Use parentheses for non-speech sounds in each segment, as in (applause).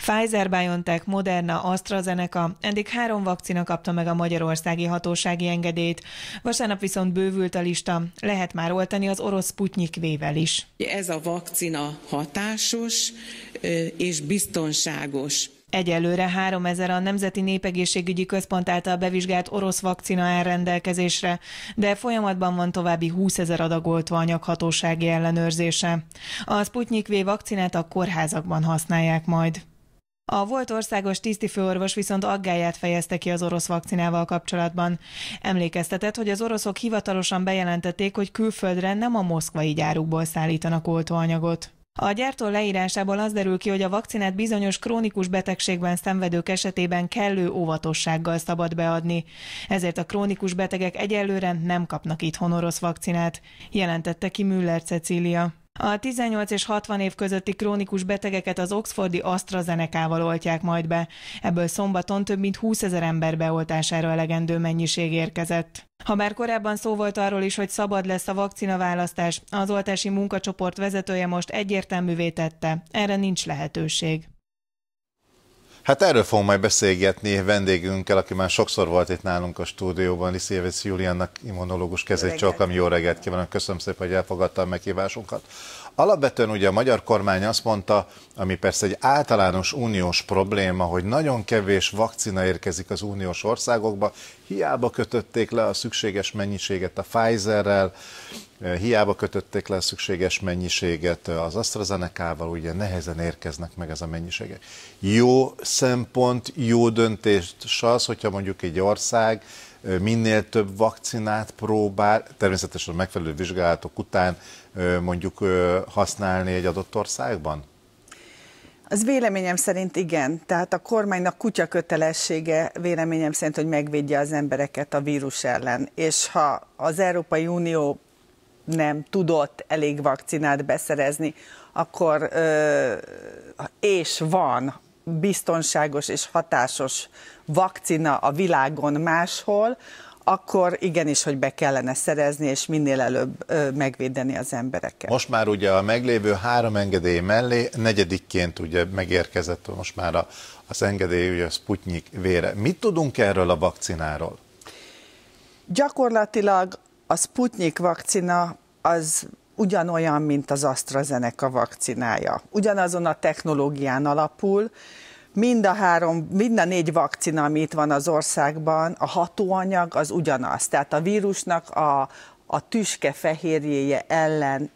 Pfizer-BioNTech, Moderna, AstraZeneca, eddig három vakcina kapta meg a magyarországi hatósági engedélyt. Vasárnap viszont bővült a lista, lehet már oltani az orosz Sputnik V-vel is. Ez a vakcina hatásos és biztonságos. Egyelőre 3000 a Nemzeti Népegészségügyi Központ által bevizsgált orosz vakcina áll rendelkezésre, de folyamatban van további 20 ezer adag oltóanyag hatósági ellenőrzése. A Sputnik V vakcinát a kórházakban használják majd. A volt országos tisztifőorvos viszont aggáját fejezte ki az orosz vakcinával kapcsolatban. Emlékeztetett, hogy az oroszok hivatalosan bejelentették, hogy külföldre nem a moszkvai gyárukból szállítanak oltóanyagot. A gyártó leírásából az derül ki, hogy a vakcinát bizonyos krónikus betegségben szenvedők esetében kellő óvatossággal szabad beadni. Ezért a krónikus betegek egyelőre nem kapnak itthon orosz vakcinát, jelentette ki Müller Cecília. A 18 és 60 év közötti krónikus betegeket az Oxfordi AstraZeneca-val oltják majd be. Ebből szombaton több mint 20 ezer ember beoltására elegendő mennyiség érkezett. Ha már korábban szó volt arról is, hogy szabad lesz a vakcinaválasztás, az oltási munkacsoport vezetője most egyértelművé tette, erre nincs lehetőség. Hát erről fogunk majd beszélgetni vendégünkkel, aki már sokszor volt itt nálunk a stúdióban, Liszévec Juliannak immunológus kezét csókolom. Jó reggelt kívánok, köszönöm szépen, hogy elfogadta a meghívásunkat. Alapvetően ugye a magyar kormány azt mondta, ami persze egy általános uniós probléma, hogy nagyon kevés vakcina érkezik az uniós országokba, hiába kötötték le a szükséges mennyiséget a Pfizerrel, hiába kötötték le a szükséges mennyiséget az AstraZeneca-val, ugye nehezen érkeznek meg ez a mennyiségek. Jó szempont, jó döntést az, hogyha mondjuk egy ország minél több vakcinát próbál, természetesen a megfelelő vizsgálatok után mondjuk használni egy adott országban? Az véleményem szerint igen. Tehát a kormánynak kutya kötelessége véleményem szerint, hogy megvédje az embereket a vírus ellen. És ha az Európai Unió nem tudott elég vakcinát beszerezni, akkor és van biztonságos és hatásos vakcina a világon máshol, akkor igenis, hogy be kellene szerezni, és minél előbb ö, megvédeni az embereket. Most már ugye a meglévő három engedély mellé negyedikként ugye megérkezett most már a, az engedély, ugye a Sputnik vére. Mit tudunk erről a vakcináról? Gyakorlatilag a Sputnik vakcina az ugyanolyan, mint az AstraZeneca vakcinája. Ugyanazon a technológián alapul, mind a három, mind a négy vakcina, ami itt van az országban, a hatóanyag az ugyanaz. Tehát a vírusnak a, a tüske fehérjéje ellen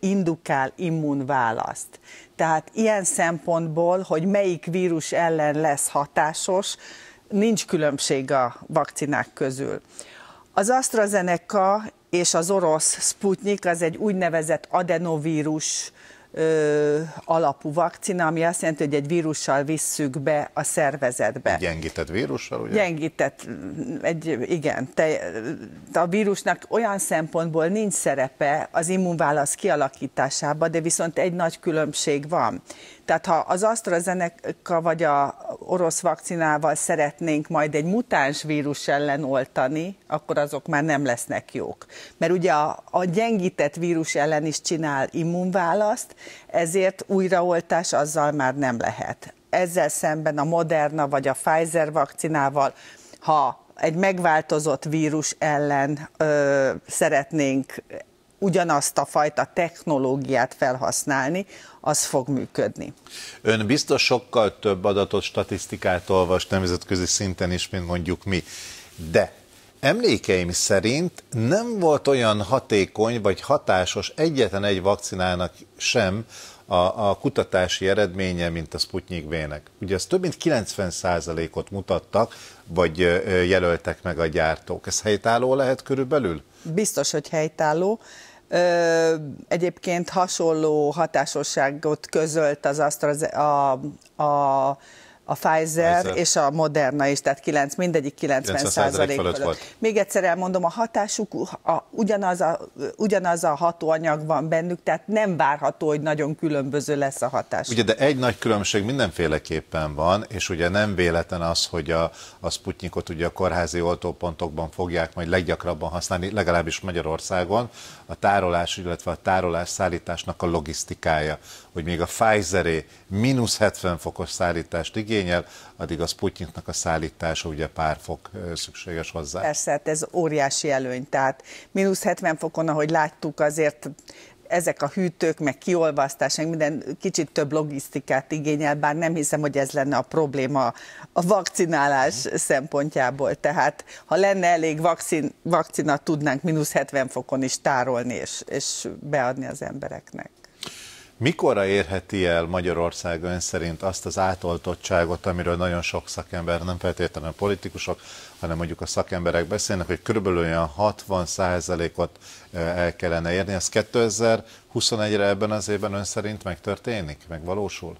indukál immunválaszt. Tehát ilyen szempontból, hogy melyik vírus ellen lesz hatásos, nincs különbség a vakcinák közül. Az AstraZeneca és az orosz Sputnik az egy úgynevezett adenovírus ö, alapú vakcina, ami azt jelenti, hogy egy vírussal visszük be a szervezetbe. Gyengített vírussal, ugye? Gyengített, egy, igen. Te, a vírusnak olyan szempontból nincs szerepe az immunválasz kialakításában, de viszont egy nagy különbség van. Tehát ha az AstraZeneca vagy a orosz vakcinával szeretnénk majd egy mutáns vírus ellen oltani, akkor azok már nem lesznek jók. Mert ugye a, a gyengített vírus ellen is csinál immunválaszt, ezért újraoltás azzal már nem lehet. Ezzel szemben a Moderna vagy a Pfizer vakcinával, ha egy megváltozott vírus ellen ö, szeretnénk ugyanazt a fajta technológiát felhasználni, az fog működni. Ön biztos sokkal több adatot, statisztikát olvas nemzetközi szinten is, mint mondjuk mi. De emlékeim szerint nem volt olyan hatékony vagy hatásos egyetlen egy vakcinának sem a, a kutatási eredménye, mint a Sputnik V-nek. Ugye ez több mint 90%-ot mutattak, vagy jelöltek meg a gyártók. Ez helytálló lehet körülbelül? Biztos, hogy helytálló. Egyébként hasonló hatásosságot közölt az Astra, a, a a Pfizer, Pfizer és a Moderna is, tehát 9, mindegyik 90, 90 százalék fölött. Volt. Még egyszer elmondom, a hatásuk a, ugyanaz, a, ugyanaz a hatóanyag van bennük, tehát nem várható, hogy nagyon különböző lesz a hatás. Ugye, de egy nagy különbség mindenféleképpen van, és ugye nem véletlen az, hogy a, a Sputnikot ugye a kórházi oltópontokban fogják majd leggyakrabban használni, legalábbis Magyarországon, a tárolás, illetve a tárolás szállításnak a logisztikája, hogy még a Pfizeré mínusz 70 fokos szállítást igényel, addig a Sputniknak a szállítása ugye pár fok szükséges hozzá. Persze, hát ez óriási előny, tehát mínusz 70 fokon, ahogy láttuk, azért ezek a hűtők, meg kiolvasztás, meg minden kicsit több logisztikát igényel, bár nem hiszem, hogy ez lenne a probléma a vakcinálás mm. szempontjából. Tehát ha lenne elég vakcin, vakcina, tudnánk mínusz 70 fokon is tárolni és, és beadni az embereknek. Mikorra érheti el Magyarország ön szerint azt az átoltottságot, amiről nagyon sok szakember, nem feltétlenül a politikusok, hanem mondjuk a szakemberek beszélnek, hogy körülbelül olyan 60 ot el kellene érni. Ez 2021-re ebben az évben ön szerint megtörténik, megvalósul?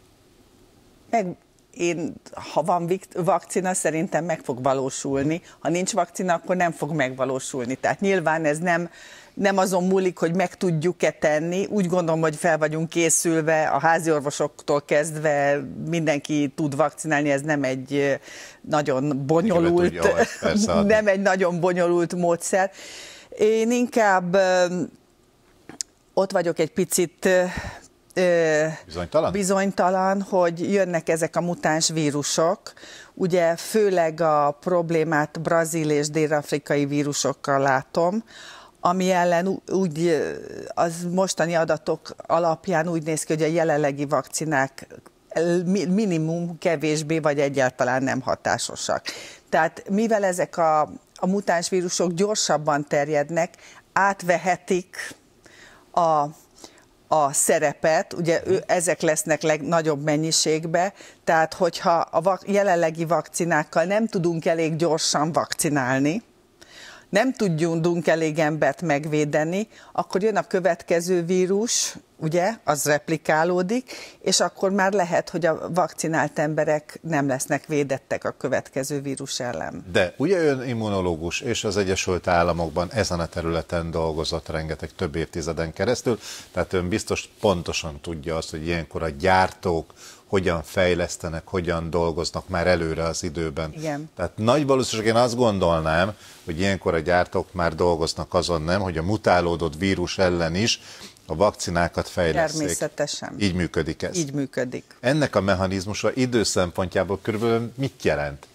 Meg én, ha van vakcina, szerintem meg fog valósulni. Ha nincs vakcina, akkor nem fog megvalósulni. Tehát nyilván ez nem nem azon múlik, hogy meg tudjuk-e tenni. Úgy gondolom, hogy fel vagyunk készülve, a házi orvosoktól kezdve mindenki tud vakcinálni, ez nem egy nagyon bonyolult, tudja, (laughs) nem egy nagyon bonyolult módszer. Én inkább ott vagyok egy picit bizonytalan? bizonytalan, hogy jönnek ezek a mutáns vírusok. Ugye főleg a problémát brazil és dél-afrikai vírusokkal látom, ami ellen úgy az mostani adatok alapján úgy néz ki, hogy a jelenlegi vakcinák minimum kevésbé vagy egyáltalán nem hatásosak. Tehát mivel ezek a, a mutáns vírusok gyorsabban terjednek, átvehetik a a szerepet, ugye ő, ezek lesznek legnagyobb mennyiségbe, tehát hogyha a vak, jelenlegi vakcinákkal nem tudunk elég gyorsan vakcinálni, nem tudjunk elég embert megvédeni, akkor jön a következő vírus, ugye, az replikálódik, és akkor már lehet, hogy a vakcinált emberek nem lesznek védettek a következő vírus ellen. De ugye ön immunológus, és az Egyesült Államokban ezen a területen dolgozott rengeteg több évtizeden keresztül, tehát ön biztos pontosan tudja azt, hogy ilyenkor a gyártók, hogyan fejlesztenek, hogyan dolgoznak már előre az időben. Igen. Tehát nagy valószínűség én azt gondolnám, hogy ilyenkor a gyártók már dolgoznak azon nem, hogy a mutálódott vírus ellen is a vakcinákat fejleszték. Természetesen. Így működik ez. Így működik. Ennek a mechanizmusa idő szempontjából körülbelül mit jelent?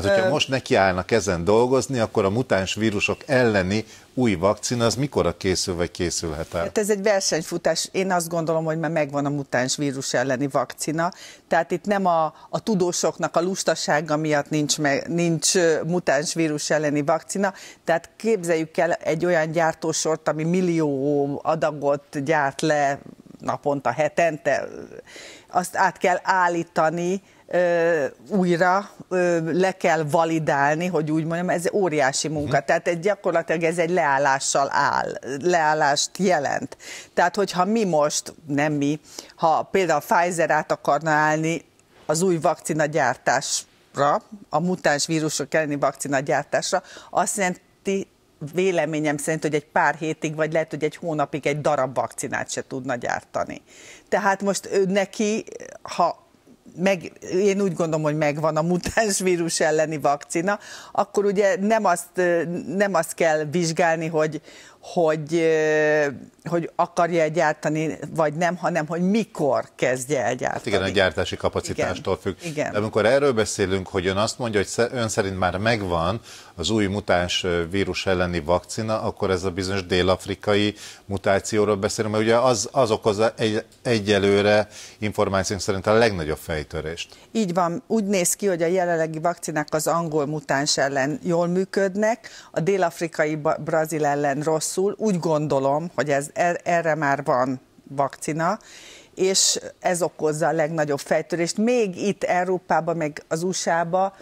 Tehát, hogyha most nekiállnak ezen dolgozni, akkor a mutáns vírusok elleni új vakcina, az mikor készül, vagy készülhet el? Hát ez egy versenyfutás. Én azt gondolom, hogy már megvan a mutáns vírus elleni vakcina. Tehát itt nem a, a tudósoknak a lustasága miatt nincs, meg, nincs mutáns vírus elleni vakcina. Tehát képzeljük el egy olyan gyártósort, ami millió adagot gyárt le naponta, hetente, azt át kell állítani, újra le kell validálni, hogy úgy mondjam, ez óriási munka. Uh-huh. Tehát egy, gyakorlatilag ez egy leállással áll, leállást jelent. Tehát, hogyha mi most, nem mi, ha például Pfizer át akarna állni az új vakcina gyártásra, a mutáns vírusok elleni vakcina gyártásra, azt jelenti, véleményem szerint, hogy egy pár hétig, vagy lehet, hogy egy hónapig egy darab vakcinát se tudna gyártani. Tehát most neki, ha meg, én úgy gondolom, hogy megvan a mutáns vírus elleni vakcina, akkor ugye nem azt, nem azt kell vizsgálni, hogy, hogy, hogy akarja gyártani, vagy nem, hanem hogy mikor kezdje el gyártani. Hát igen, a gyártási kapacitástól függ. Igen. De amikor erről beszélünk, hogy ön azt mondja, hogy ön szerint már megvan az új mutáns vírus elleni vakcina, akkor ez a bizonyos dél-afrikai mutációról beszélünk, mert ugye az, az okozza egy, egyelőre információnk szerint a legnagyobb fejtörést. Így van, úgy néz ki, hogy a jelenlegi vakcinák az angol mutáns ellen jól működnek, a dél-afrikai brazil ellen rosszul. Úgy gondolom, hogy ez, er, erre már van vakcina, és ez okozza a legnagyobb fejtörést. Még itt Európában, meg az USA-ba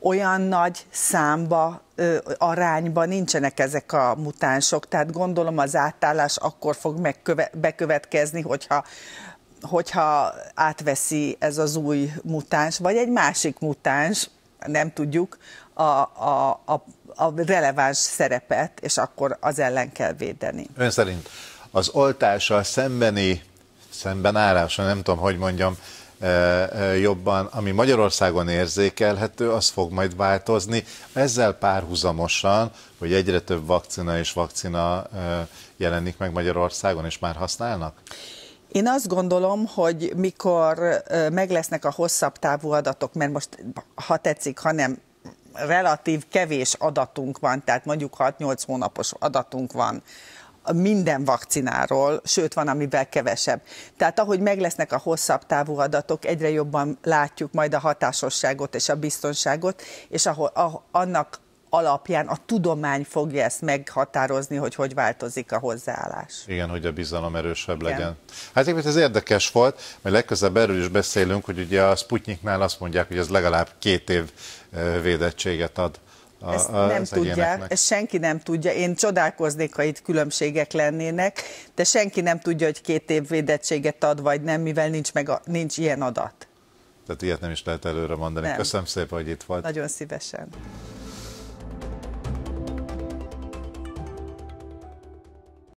olyan nagy számba, ö, arányban nincsenek ezek a mutánsok, tehát gondolom az átállás akkor fog megköve- bekövetkezni, hogyha hogyha átveszi ez az új mutáns, vagy egy másik mutáns, nem tudjuk, a, a, a, a releváns szerepet, és akkor az ellen kell védeni. Ön szerint az oltással szembeni szembenállása, nem tudom, hogy mondjam, e, e, jobban, ami Magyarországon érzékelhető, az fog majd változni. Ezzel párhuzamosan, hogy egyre több vakcina és vakcina e, jelenik meg Magyarországon, és már használnak? Én azt gondolom, hogy mikor meg lesznek a hosszabb távú adatok, mert most, ha tetszik, hanem relatív kevés adatunk van, tehát mondjuk 6-8 hónapos adatunk van minden vakcináról, sőt van, amivel kevesebb. Tehát ahogy meg lesznek a hosszabb távú adatok, egyre jobban látjuk majd a hatásosságot és a biztonságot, és ahol, ah, annak alapján a tudomány fogja ezt meghatározni, hogy hogy változik a hozzáállás. Igen, hogy a bizalom erősebb Igen. legyen. Hát egyébként ez érdekes volt, mert legközelebb erről is beszélünk, hogy ugye a Sputniknál azt mondják, hogy ez legalább két év védettséget ad. A, ezt a, nem tudják, ezt senki nem tudja. Én csodálkoznék, ha itt különbségek lennének, de senki nem tudja, hogy két év védettséget ad, vagy nem, mivel nincs, meg a, nincs ilyen adat. Tehát ilyet nem is lehet előre mondani. Nem. Köszönöm szépen, hogy itt volt. Nagyon szívesen.